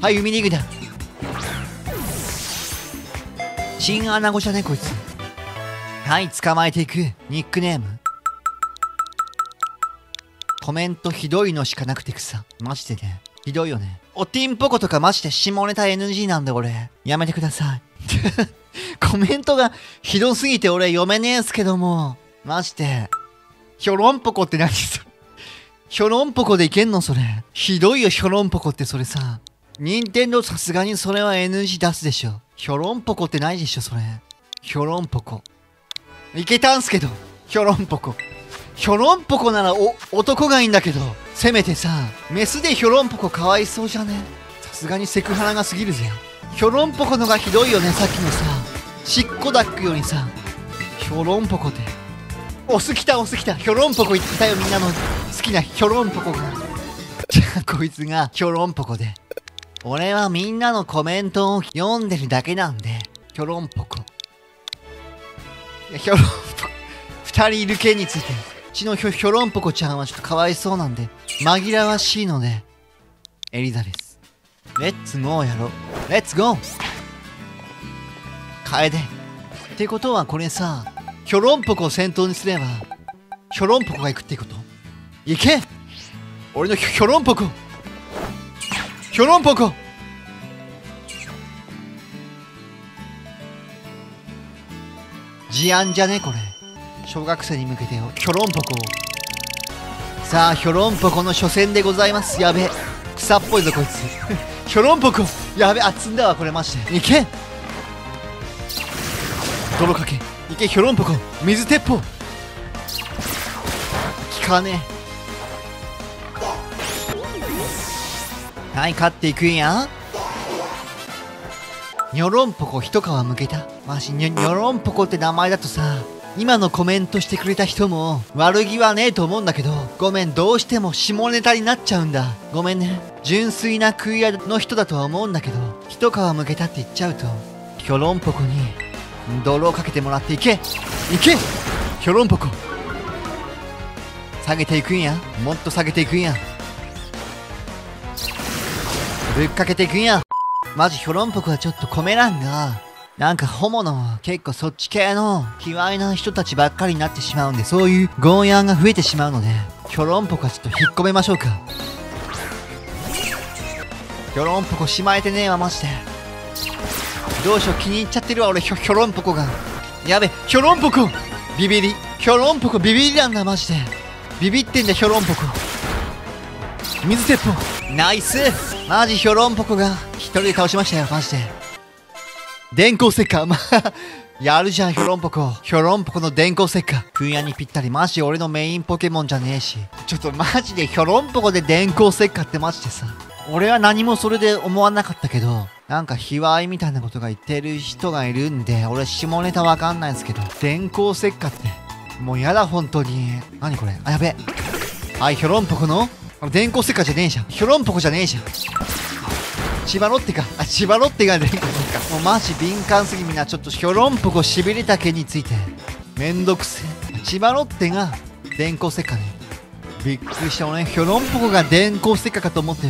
はい海に行くだ。チンアナゴじゃねこいつ。はい捕まえていく。ニックネーム。コメントひどいのしかなくてくさマジでね。ひどいよね。おティンポコとかマジで下ネタ NG なんで俺やめてください。コメントがひどすぎて俺読めねえんすけども。マジで。ひょろんぽこって何それ。ひょろんぽこでいけんのそれ。ひどいよひょろんぽこってそれさ。任天堂さすがにそれは NG 出すでしょ。ひょろんぽこってないでしょそれ。ひょろんぽこいけたんすけど。ひょろんぽこひょろんぽこならお男がいいんだけど。せめてさメスでひょろんぽこかわいそうじゃね？さすがにセクハラが過ぎるぜ。ひょろんぽこのがひどいよねさっきのさ。しっこダックよりさ。ひょろんぽこってオス来たオス来たひょろんぽこいたよみんなの好きなひょろんぽこが。じゃあこいつがひょろんぽこで。俺はみんなのコメントを読んでるだけなんでひょろんぽこいやひょろんぽこ二人いる件について。うちのひょひょろんぽこちゃんはちょっとかわいそうなんで紛らわしいのでエリザです。レッツゴーやろ。レッツゴー。楓ってことはこれさひょろんぽこを先頭にすればひょろんぽこが行くってこと？行け。俺のひょひょろんぽこひょろんぽこ事案じゃねこれ小学生に向けてよひょろんぽこさあひょろんぽこの初戦でございますやべ草っぽいぞこいつひょろんぽこやべあ積んだわこれマジでいけ泥かけいけひょろんぽこ水鉄砲効かねえはい勝っていくんやにょろんぽこ一皮むけた。マジにょろんぽこって名前だとさ今のコメントしてくれた人も悪気はねえと思うんだけどごめんどうしても下ネタになっちゃうんだ。ごめんね。純粋な食い屋の人だとは思うんだけど一皮むけたって言っちゃうとひょろんぽこに泥をかけてもらっていけ。いけ！ひょろんぽこ下げていくんや。もっと下げていくんや。ぶっかけていくんや。マジひょろんぽこはちょっとコメ欄がなんかホモの結構そっち系の卑いな人たちばっかりになってしまうんでそういうゴーヤンが増えてしまうのでひょろんぽこはちょっと引っ込めましょうか。ひょろんぽこしまえてねえわマジでどうしよう気に入っちゃってるわ俺ひょひょろんぽこが。やべひょろんぽこビビりひょろんぽこビビりなんだマジでビビってんだひょろんぽこ水鉄砲。ナイス。マジひょろんぽこが一人で倒しましたよマジで。電光石火。ま やるじゃんひょろんぽこひょろんぽこの電光石火。空野にぴったり。マジ俺のメインポケモンじゃねえし。ちょっとマジでひょろんぽこで電光石火ってマジでさ。俺は何もそれで思わなかったけどなんか卑猥みたいなことが言ってる人がいるんで俺下ネタわかんないんですけど電光石火って。もうやだ本当に。何これ。あやべ。はいひょろんぽこのあの電光石火じゃねえじゃん。ひょろんぽこじゃねえじゃん。千葉ロッテか。あ千葉ロッテが電光石火もうマジ敏感すぎみんなちょっとひょろんぽこしびれた毛について。めんどくせえ。千葉ロッテが電光石火ねびっくりした俺ひょろんぽこが電光石火かと思って。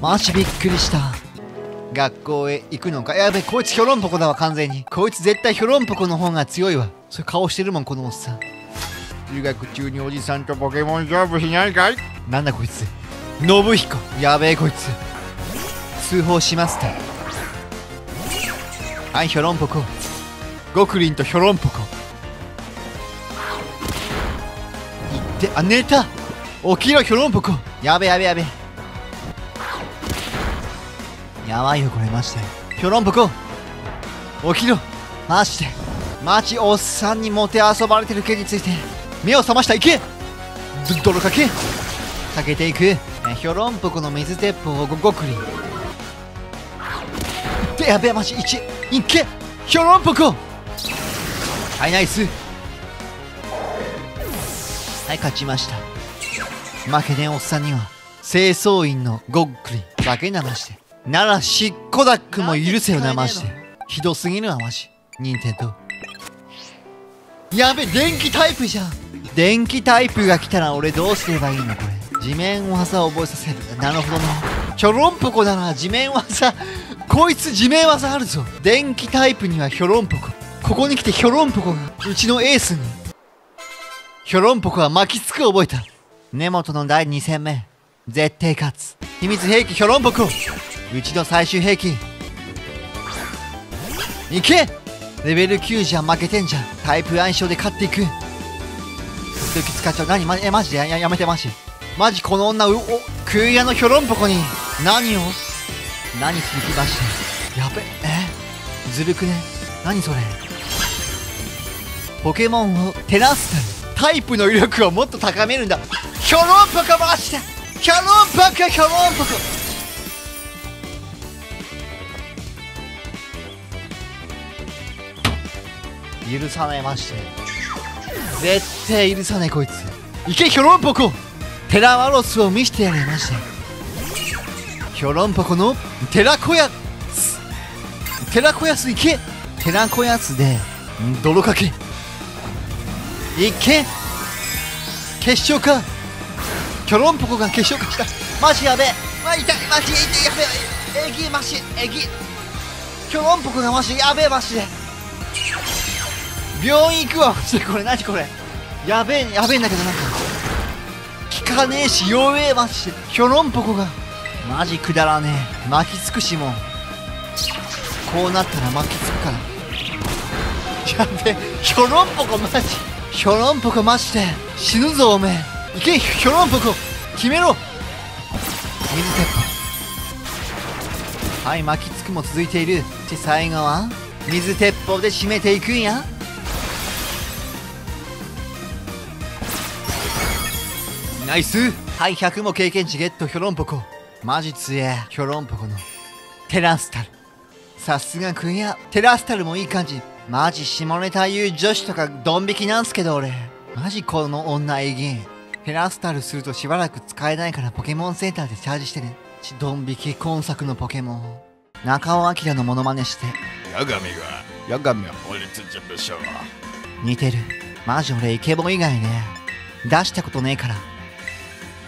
マジびっくりした。学校へ行くのか。やべこいつひょろんぽこだわ完全に。こいつ絶対ひょろんぽこの方が強いわ。そういう顔してるもんこのおっさ。ん留学中におじさんとポケモン勝負しないかい？なんだこいつ。信彦。やべえこいつ。通報しますとはいひょろんぽこゴクリンとひょろんぽこいってあ寝た。起きろひょろんぽこやべやべやべやばいよこれマジで。ひょろんぽこ起きろ。マジで。マジおっさんにもて遊ばれてる件について。目を覚ましたいけ。ど泥かけ。かけていく。えひょろんぽこの水鉄砲をごごくり。でやべえマジ1いけ。ひょろんぽこはいナイス。はい勝ちました。負けねおっさんには清掃員のごっくりだけなましてならしっこダックも許せよなマジでひどすぎるわマジ任天堂。やべ電気タイプじゃん。電気タイプが来たら俺どうすればいいのこれ？地面技を覚えさせる。なるほどね。ヒョロンポコな。地面技。こいつ地面技あるぞ。電気タイプにはヒョロンポコここに来てヒョロンポコがうちのエースに。ヒョロンポコは巻きつく覚えた。根本の第2戦目。絶対勝つ。秘密兵器ヒョロンポコうちの最終兵器。いけ。レベル9じゃ負けてんじゃん。タイプ相性で勝っていく。ドキ使っちゃう何まえマジで。ややめてマジマジこの女うお空屋のヒョロンポコに。何を何する気出してやべ。えずるくね？何それ？ポケモンを照らすためタイプの威力をもっと高めるんだ。ヒョロンポコマジで。ヒョロンポコヒョロンポコ。許さないまして。絶対許さないこいつ。いけヒョロンポコ。テラワロスを見せてやれましてヒョロンポコのテラコヤステラコヤスいけ。テラコヤスで泥かけ。いけ。決勝か。ヒョロンポコが決勝かした。マジやべえ。マジ痛い。マジ痛い。やべえ。えぎマジえぎヒョロンポコがマジやべえマジで。病院行くわマジでこれ何これ？やべえやべえんだけどなんか。効かねえし弱えマジでヒョロンポコが。マジくだらねえ。巻きつくしもこうなったら巻きつくから。やべえ。ヒョロンポコマジ。ヒョロンポコマジで。死ぬぞおめえ。いけヒョロンポコ決めろ。水鉄砲。はい巻きつくも続いている。で最後は？水鉄砲で締めていくんや。ナイス。はい100も経験値ゲットヒョロンポコ。マジ強えヒョロンポコのテラスタル。さすがクイア。テラスタルもいい感じ。マジ下ネタ言う女子とかドン引きなんすけど俺。マジこの女えげテラスタルするとしばらく使えないからポケモンセンターでチャージしてね。ちドン引き今作のポケモン中尾明のモノマネして。八神が八神は法律事務所似てる。マジ俺イケボン以外ね。出したことねえから